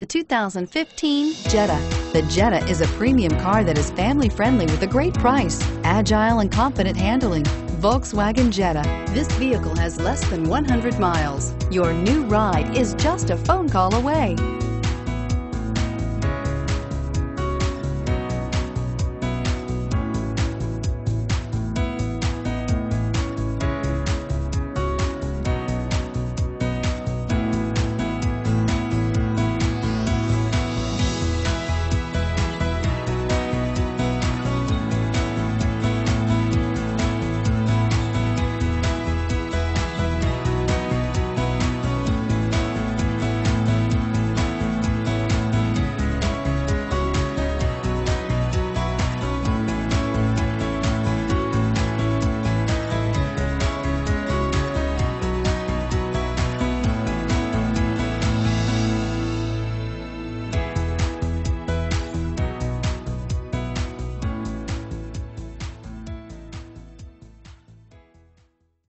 The 2015 Jetta. The Jetta is a premium car that is family friendly with a great price, agile and confident handling. Volkswagen Jetta. This vehicle has less than 100 miles. Your new ride is just a phone call away.